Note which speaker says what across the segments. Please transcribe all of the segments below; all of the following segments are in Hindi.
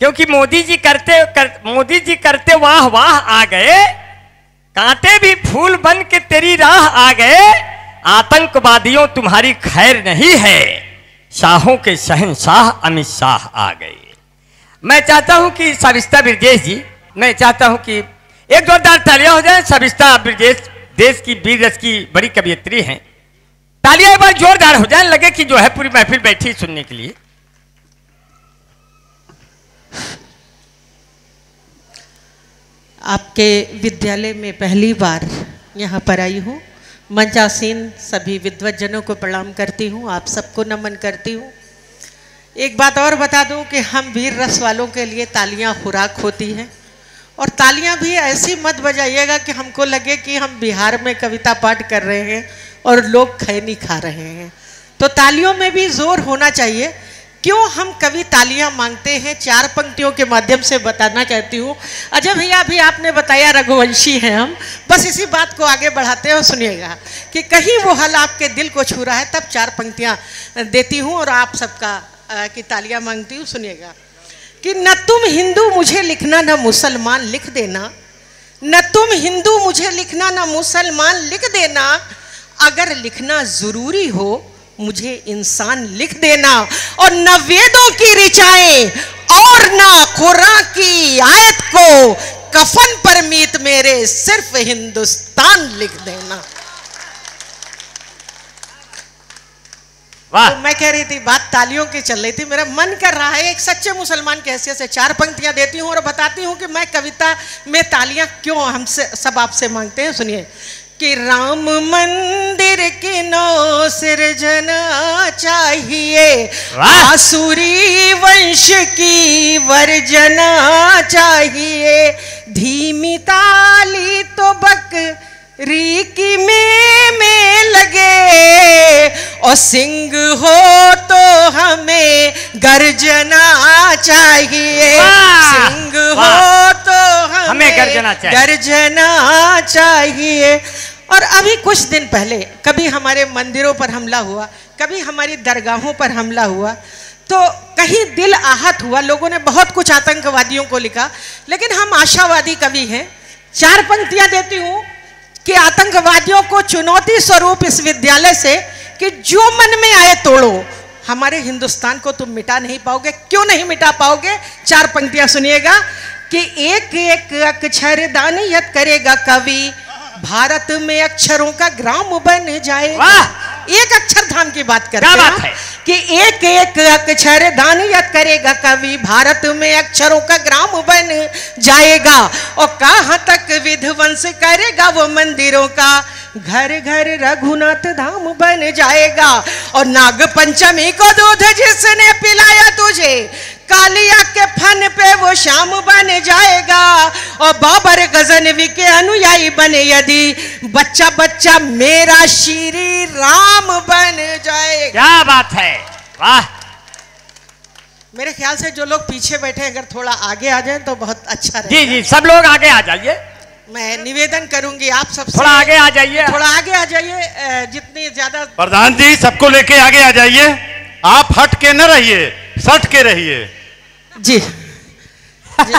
Speaker 1: क्योंकि मोदी जी करते कर, मोदी जी करते वाह वाह आ गए। कांटे भी फूल बन के तेरी राह आ गए। आतंकवादियों तुम्हारी खैर नहीं है। शाहों के शहनशाह अमित शाह आ गए। मैं चाहता हूँ कि सविस्ता ब्रजेश जी मैं चाहता हूँ कि एक जोरदार तालियाँ हो जाए। सविस्ता ब्रजेश देश की वीर रस की बड़ी कवियत्री हैं। तालियाँ एक बार जोरदार हो जाए लगे कि जो है पूरी महफिल बैठी सुनने के लिए।
Speaker 2: आपके विद्यालय में पहली बार यहाँ पर आई हूँ। मंचासीन सभी विद्वजनों को प्रणाम करती हूँ, आप सबको नमन करती हूँ। एक बात और बता दूँ कि हम वीर रस वालों के लिए तालियाँ खुराक होती हैं। और तालियाँ भी ऐसी मत बजाइएगा कि हमको लगे कि हम बिहार में कविता पाठ कर रहे हैं और लोग खैनी खा रहे हैं। तो तालियों में भी ज़ोर होना चाहिए क्यों हम कवि तालियाँ मांगते हैं? चार पंक्तियों के माध्यम से बताना चाहती हूँ। अजय भैया भी आपने बताया रघुवंशी हैं हम। बस इसी बात को आगे बढ़ाते हो सुनिएगा कि कहीं वो हल आपके दिल को छू रहा है, तब चार पंक्तियाँ देती हूँ और आप सबका की तालियाँ मांगती हूँ, सुनिएगा। कि न तुम हिंदू मुझे लिखना, न मुसलमान लिख देना। न तुम हिंदू मुझे लिखना, न मुसलमान लिख देना। अगर लिखना ज़रूरी हो मुझे इंसान लिख देना और न वेदों की ऋचाएँ और न कुरान की आयत को कफन पर मीत मेरे सिर्फ़ हिंदुस्तान लिख देना।
Speaker 1: वाह।
Speaker 2: तो मैं कह रही थी बात तालियों की चल रही थी मेरा मन कर रहा है एक सच्चे मुसलमान की हैसियत से चार पंक्तियाँ देती हूँ और बताती हूँ कि मैं कविता में तालियाँ क्यों हमसे सब आपसे मांगते हैं। सुनिए कि राम मंदिर की नौ सृजना चाहिए। आसुरी वंश की वर्जना चाहिए। धीमी ताली तो बक री की में में लगे। और सिंह हो तो हमें गर्जना चाहिए। सिंह हो तो हमें,
Speaker 1: हमें गर्जना चाहिए।
Speaker 2: गर्जना चाहिए। और अभी कुछ दिन पहले कभी हमारे मंदिरों पर हमला हुआ, कभी हमारी दरगाहों पर हमला हुआ तो कहीं दिल आहत हुआ, लोगों ने बहुत कुछ आतंकवादियों को लिखा, लेकिन हम आशावादी कवि हैं, चार पंक्तियाँ देती हूँ कि आतंकवादियों को चुनौती स्वरूप इस विद्यालय से कि जो मन में आए तोड़ो। हमारे हिंदुस्तान को तुम मिटा नहीं पाओगे। क्यों नहीं मिटा पाओगे? चार पंक्तियाँ सुनिएगा कि एक एक अक्षर दानियत करेगा कवि। भारत में अक्षरों का ग्राम बन जाएगा एक अक्षर धाम की बात करते
Speaker 1: क्या बात है?
Speaker 2: कि एक एक अक्षर दानियत करेगा कवि भारत में अक्षरों का ग्राम बन जाएगा। और कहाँ तक विध्वंस करेगा वो मंदिरों का? घर घर रघुनाथ धाम बन जाएगा। और नाग पंचमी को दूध जिसने पिलाया तुझे कालिया के फन पे वो शाम बन जाएगा। और बाबर गजनवी के अनुयायी बने यदि बच्चा बच्चा मेरा श्री राम बन जाएगा।
Speaker 1: क्या बात है? वाह।
Speaker 2: मेरे ख्याल से जो लोग पीछे बैठे हैं, अगर थोड़ा आगे आ जाएँ तो बहुत अच्छा
Speaker 1: जी जी सब लोग आगे आ जाइए।
Speaker 2: मैं निवेदन करूँगी आप सब
Speaker 1: थोड़ा आगे आ जाइए।
Speaker 2: थोड़ा आगे आ जाइए जितनी ज़्यादा
Speaker 3: प्रधान जी सबको लेके आगे आ जाइए। आप हट के न रहिए सट के रहिए।
Speaker 2: जी। जी।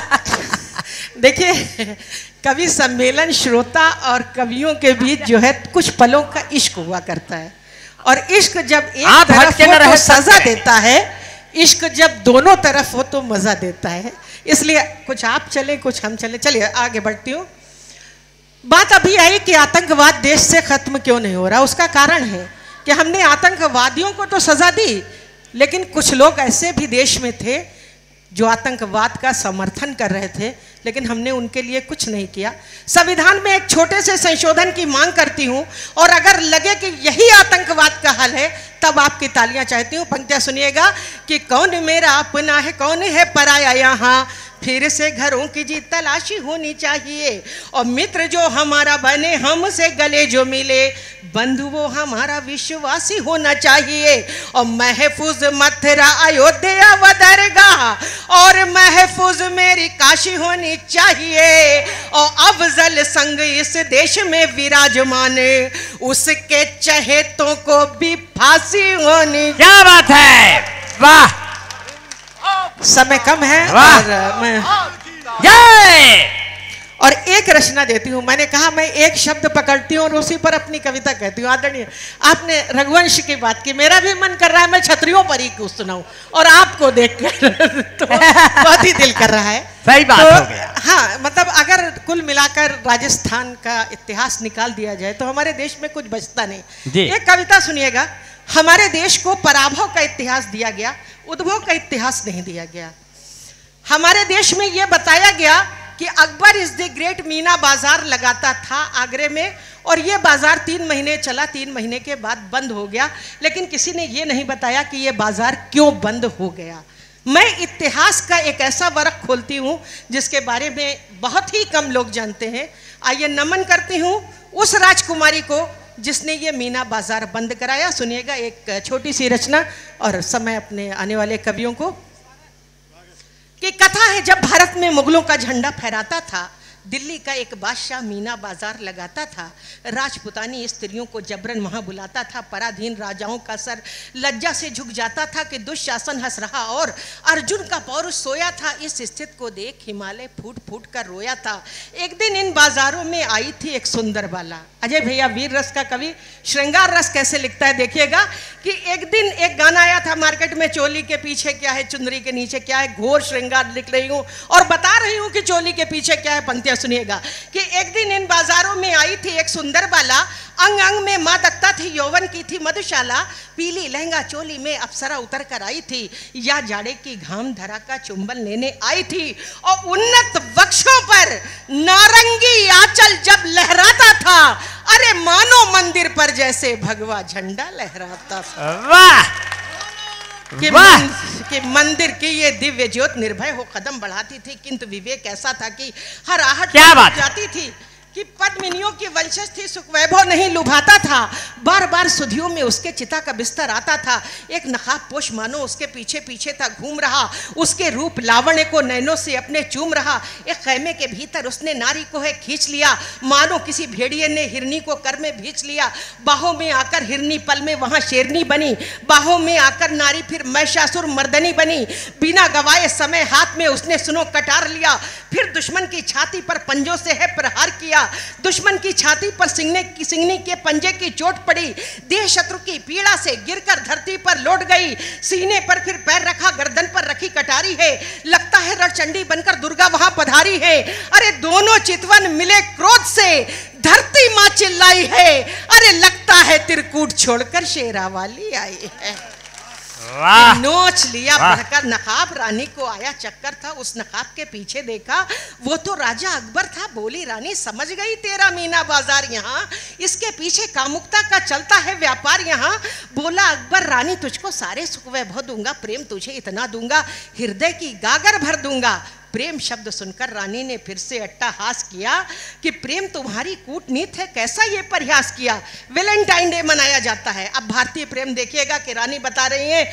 Speaker 2: देखिए कवि सम्मेलन श्रोता और कवियों के बीच जो है कुछ पलों का इश्क हुआ करता है। और इश्क जब एक
Speaker 1: आप हट
Speaker 2: तरफ़
Speaker 1: के
Speaker 2: हो तो सजा देता है इश्क जब दोनों तरफ़ हो तो मज़ा देता है। इसलिए कुछ आप चले कुछ हम चले। चलिए आगे बढ़ती हूँ। बात अभी आई कि आतंकवाद देश से खत्म क्यों नहीं हो रहा? उसका कारण है कि हमने आतंकवादियों को तो सजा दी, लेकिन कुछ लोग ऐसे भी देश में थे जो आतंकवाद का समर्थन कर रहे थे, लेकिन हमने उनके लिए कुछ नहीं किया। संविधान में एक छोटे से संशोधन की मांग करती हूँ, और अगर लगे कि यही आतंकवाद का हल है, तब आपकी तालियाँ चाहती हूँ। पंक्तियाँ सुनिएगा कि कौन मेरा अपना है, कौन है पराया यहाँ? फिर से घरों की जी तलाशी होनी चाहिए। और मित्र जो हमारा बने, हमसे गले जो मिले, बंधु वो हमारा विश्वासी होना चाहिए। और महफूज मथुरा, अयोध्या व दरगाह, और महफूज मेरी काशी होनी चाहिए। और अफजल संग इस देश में विराजमान, उसके चहेतों को भी फांसी होनी
Speaker 1: क्या बात है? वाह!
Speaker 2: समय कम है और मैं
Speaker 1: जय!
Speaker 2: और एक रचना देती हूँ। मैंने कहा मैं एक शब्द पकड़ती हूँ और उसी पर अपनी कविता कहती हूँ। आदरणीय आपने रघुवंश की बात की। मेरा भी मन कर रहा है मैं छत्रियों पर ही कुछ सुनाऊं? और आपको देखकर तो बहुत ही दिल कर रहा है।
Speaker 1: सही बात
Speaker 2: तो,
Speaker 1: हो गया।
Speaker 2: हाँ मतलब अगर कुल मिलाकर राजस्थान का इतिहास निकाल दिया जाए तो हमारे देश में कुछ बचता नहीं। एक कविता सुनिएगा। हमारे देश को पराभव का इतिहास दिया गया, उद्भव का इतिहास नहीं दिया गया। हमारे देश में यह बताया गया कि अकबर इज़ द ग्रेट मीना बाज़ार लगाता था आगरे में, और ये बाज़ार तीन महीने चला, तीन महीने के बाद बंद हो गया। लेकिन किसी ने ये नहीं बताया कि ये बाज़ार क्यों बंद हो गया। मैं इतिहास का एक ऐसा वर्क खोलती हूँ, जिसके बारे में बहुत ही कम लोग जानते हैं। आइए नमन करती हूँ उस राजकुमारी को जिसने ये मीना बाज़ार बंद कराया, सुनिएगा एक छोटी सी रचना और समय अपने आने वाले कवियों को। कि कथा है, जब भारत में मुगलों का झंडा फहराता था दिल्ली का एक बादशाह मीना बाज़ार लगाता था। राजपुतानी स्त्रियों को जबरन वहाँ बुलाता था। पराधीन राजाओं का सर लज्जा से झुक जाता था कि दुशासन हंस रहा और अर्जुन का पौरुष सोया था। इस स्थिति को देख हिमालय फूट फूट कर रोया था। एक दिन इन बाजारों में आई थी एक सुंदर बाला। अजय भैया, वीर रस का कवि, श्रृंगार रस कैसे लिखता है देखिएगा कि एक दिन एक गाना आया था मार्केट में, चोली के पीछे क्या है चुंदरी के नीचे क्या है, घोर श्रृंगार लिख रही हूँ और बता रही हूँ कि चोली के पीछे क्या है, पंक्तियाँ सुनिएगा कि एक दिन इन बाजारों में आई थी एक सुंदर बाला। अंग अंग में माँ दत्ता थी, यौवन की थी मधुशाला। पीली लहंगा चोली में अप्सरा उतर कर आई थी। या जाड़े की घाम धरा का चुंबन लेने आई थी। और उन्नत वक्षों पर नारंगी आंचल जब लहराता था, अरे मानो मंदिर पर जैसे भगवा झंडा लहराता था।
Speaker 1: वाह!
Speaker 2: कि, मन, कि मंदिर की ये दिव्य ज्योत निर्भय हो कदम बढ़ाती थी किंतु विवेक ऐसा था कि हर आहट
Speaker 1: क्या बात
Speaker 2: जाती थी। कि पद्मिनियों की वंशज थी सुख वैभव नहीं लुभाता था। बार बार सुधियों में उसके चिता का बिस्तर आता था। एक नकाब पोष मानो उसके पीछे पीछे था घूम रहा। उसके रूप लावण्य को नैनों से अपने चूम रहा। एक खैमे के भीतर उसने नारी को है खींच लिया। मानो किसी भेड़िए ने हिरनी को कर में भींच लिया। बाहों में आकर हिरनी पल में वहाँ शेरनी बनी। बाहों में आकर नारी फिर महिषासुर मर्दनी बनी। बिना गवाए समय हाथ में उसने सुनो कटार लिया। फिर दुश्मन की छाती पर पंजों से है प्रहार किया। दुश्मन की छाती पर सिंगने की सिंगनी के पंजे की चोट पड़ी। देह शत्रु की पीड़ा से गिरकर धरती पर लौट गई। सीने पर फिर पैर रखा, गर्दन पर रखी कटारी है। लगता है रणचंडी बनकर दुर्गा वहाँ पधारी है। अरे दोनों चितवन मिले क्रोध से। धरती माँ चिल्लाई है। अरे लगता है तिरकूट छोड़कर शेरा वाली आई है। नोच लिया। बढ़कर नकाब रानी को आया चक्कर था उस नकाब के पीछे देखा वो तो राजा अकबर था बोली रानी समझ गई तेरा मीना बाज़ार यहाँ? इसके पीछे कामुकता का चलता है व्यापार यहाँ? बोला अकबर रानी तुझको सारे सुख वैभव दूँगा प्रेम तुझे इतना दूँगा हृदय की गागर भर दूँगा प्रेम शब्द सुनकर रानी ने फिर से अट्टाहास किया कि प्रेम तुम्हारी कूटनीत है, कैसा ये प्रयास किया? वैलेंटाइन डे मनाया जाता है। अब भारतीय प्रेम देखिएगा कि रानी बता रही है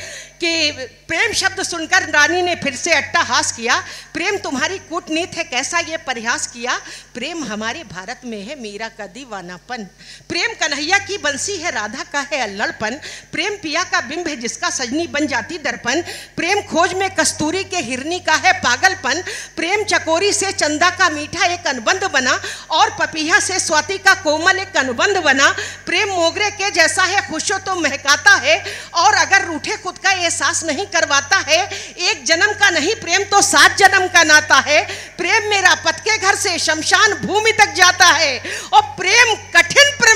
Speaker 2: कि प्रेम शब्द सुनकर रानी ने फिर से अट्टाहास किया। प्रेम तुम्हारी कूटनीत है, कैसा ये प्रयास किया? प्रेम हमारे भारत में है, मीरा का दीवानापन। प्रेम कन्हैया की बंसी है, राधा का है अल्लड़पन। प्रेम पिया का बिंब है, जिसका सजनी बन जाती दर्पण। प्रेम खोज में कस्तूरी के हिरनी का है पागलपन। प्रेम चकोरी से चंदा का मीठा एक अनुबंध बना और पपीहा से स्वाति का कोमल एक अनुबंध बना। प्रेम मोगरे के जैसा है, खुशो तो महकाता है और अगर रूठे खुद का एहसास नहीं करवाता है, एक जन्म का नहीं, प्रेम तो सात जन्म का नाता है। प्रेम मेरा पत के घर से शमशान भूमि तक जाता है और प्रेम कठिन प्रेम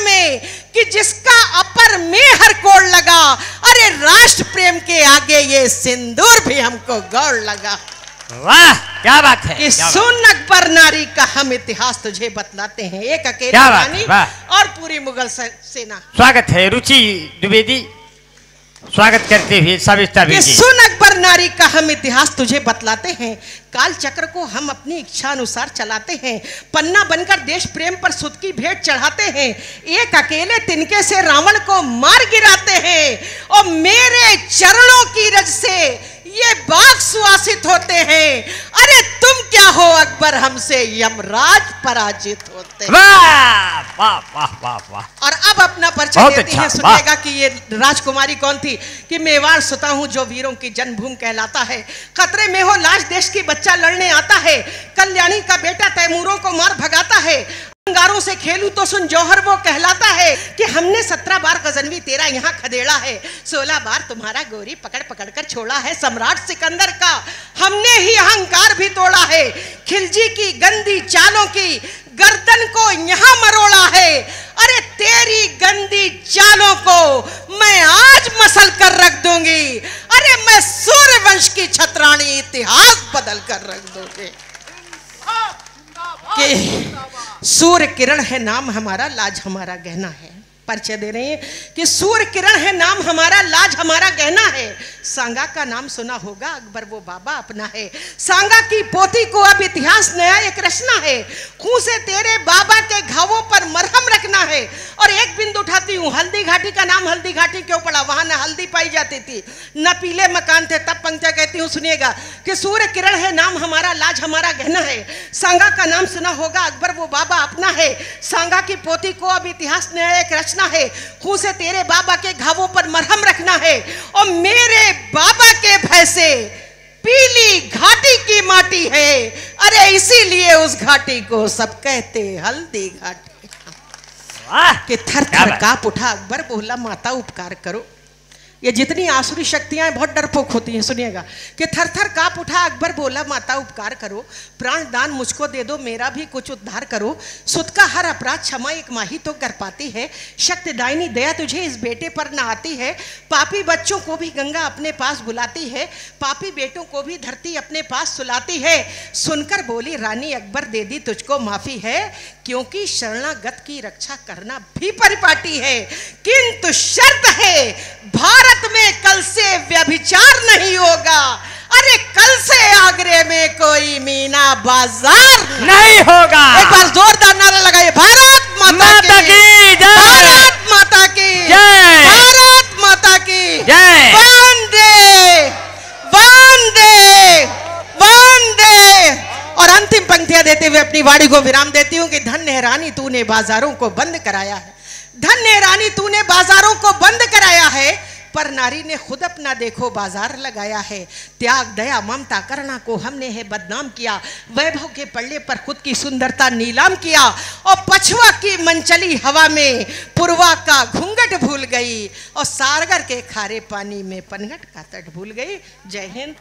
Speaker 2: कि जिसका अपर में हर कोड़ लगा। अरे राष्ट्र प्रेम के आगे ये सिंदूर भी हमको गौर लगा।
Speaker 1: वाह क्या बात है
Speaker 2: कि सुन अकबर नारी का हम इतिहास तुझे बतलाते हैं एक अकेली रानी और पूरी मुगल सेना।
Speaker 1: स्वागत है रुचि द्विवेदी। स्वागत करते हुए सविता
Speaker 2: कि सुन अकबर नारी का हम इतिहास तुझे बतलाते हैं काल चक्र को हम अपनी इच्छा अनुसार चलाते हैं पन्ना बनकर देश प्रेम पर सुध की भेंट चढ़ाते हैं एक अकेले तिनके से रावण को मार गिराते हैं और मेरे चरणों की रज से ये बाग सुवासित होते हैं। अरे तुम क्या हो अकबर हमसे यमराज पराजित होते
Speaker 1: वाह वाह वाह वाह वाह।
Speaker 2: और अब अपना परिचय देती
Speaker 1: अच्छा,
Speaker 2: हैं सुनिएगा कि ये राजकुमारी कौन थी? कि मेवाड़ सुता हूँ जो वीरों की जन्मभूमि कहलाता है। खतरे में हो लाश देश की बच्चा लड़ने आता है। कल्याणी का बेटा तैमूरों को मार भगाता है। अंगारों से खेलूं तो सुन जौहर वो कहलाता है कि हमने सत्रह बार गजनवी तेरा यहाँ खदेड़ा है। सोलह बार तुम्हारा गोरी पकड़ पकड़ कर छोड़ा है सम्राट सिकंदर का। हमने ही अहंकार भी तोड़ा है। खिलजी की गंदी चालों की गर्दन को यहाँ मरोड़ा है। अरे तेरी गंदी चालों को मैं आज मसल कर रख दूँगी। अरे मैं सूर्य वंश की छत्राणी इतिहास बदल कर रख दूँगी। कि सूर्य किरण है नाम हमारा, लाज हमारा गहना है। परिचय दे रहे हैं कि सूर्य किरण है नाम हमारा, लाज हमारा गहना है। सांगा का नाम सुना होगा, अकबर वो बाबा अपना है। सांगा की पोती को अब इतिहास नया एक रचना है। खून से तेरे बाबा के घावों पर मरहम रखना है। और एक बिंदु उठाती हूँ, हल्दी घाटी का नाम हल्दी घाटी क्यों पड़ा? वहाँ न हल्दी पाई जाती थी, न पीले मकान थे, तब पंक्तियाँ कहती हूँ, सुनिएगा, कि सूर्य किरण है, नाम हमारा, लाज हमारा गहना है। सांगा का नाम सुना होगा, अकबर वो बाबा अपना है। सांगा की पोती को अब इतिहास नया एक रचना है। खून से तेरे बाबा के घावों पर मरहम रखना है। और मेरे बाबा के भय से पीली घाटी की माटी है। अरे इसीलिए उस घाटी को सब कहते हल्दी घाटी। के थर थर। काप उठा अकबर बोला माता उपकार करो। ये जितनी आसुरी शक्तियाँ बहुत डरपोक होती हैं, सुनिएगा। कि थर थर काप उठा, अकबर बोला, माता, उपकार करो। प्राण दान मुझको दे दो, मेरा भी कुछ उद्धार करो। सुत का हर अपराध क्षमा एक माही तो कर पाती है। शक्ति दायनी दया तुझे इस बेटे पर न आती है। पापी बच्चों को भी गंगा अपने पास बुलाती है। पापी बेटों को भी धरती अपने पास सुलाती है। सुनकर बोली, रानी अकबर, दे दी तुझको माफ़ी है। क्योंकि शरणागत की रक्षा करना भी परिपाटी है। किंतु शर्त है, भारत व्यभिचार नहीं होगा। अरे कल से आगरे में कोई मीना बाज़ार नहीं।
Speaker 1: होगा।
Speaker 2: एक बार जोरदार नारा लगाइए। भारत माता,
Speaker 1: माता की। जय।
Speaker 2: भारत माता की।
Speaker 1: जय।
Speaker 2: भारत माता की।
Speaker 1: जय।
Speaker 2: वंदे। वंदे। वंदे। और अंतिम पंक्तियाँ देते हुए अपनी वाणी को विराम देती हूँ कि धन्य रानी तूने बाजारों को बंद कराया है। धन्य रानी तूने बाजारों को बंद कराया है। पर नारी ने खुद अपना देखो बाज़ार लगाया है। त्याग, दया, ममता करना को हमने है बदनाम किया। वैभव के पल्ले पर खुद की सुंदरता नीलाम किया। और पछुआ की मंचली हवा में पुरवा का घूंघट भूल गई। और सारगर के खारे पानी में पनघट का तट भूल गई। जय हिंद